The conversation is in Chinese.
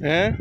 嗯？